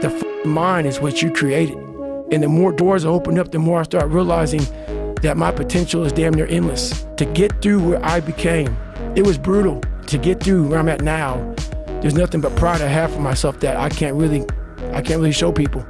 The mind is what you created. And the more doors open up, the more I start realizing that my potential is damn near endless. To get through where I became, it was brutal. To get through where I'm at now, there's nothing but pride I have for myself that I can't really, I can't really show people.